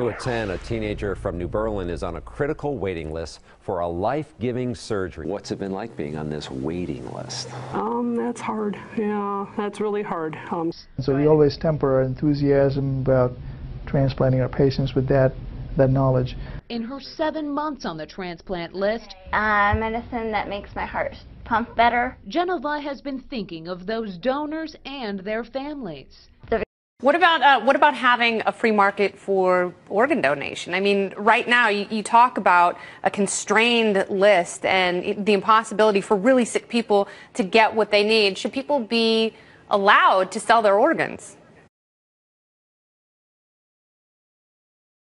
New at 10, a teenager from New Berlin is on a critical waiting list for a life-giving surgery. What's it been like being on this waiting list? Um, that's hard. Yeah, that's really hard. Um, So we always temper our enthusiasm about transplanting our patients with that, that knowledge. In her seven months on the transplant list, uh, medicine that makes my heart pump better. Genova has been thinking of those donors and their families. What about uh, what about having a free market for organ donation? I mean, right now you, you, talk about a constrained list and the impossibility for really sick people to get what they need. Should people be allowed to sell their organs?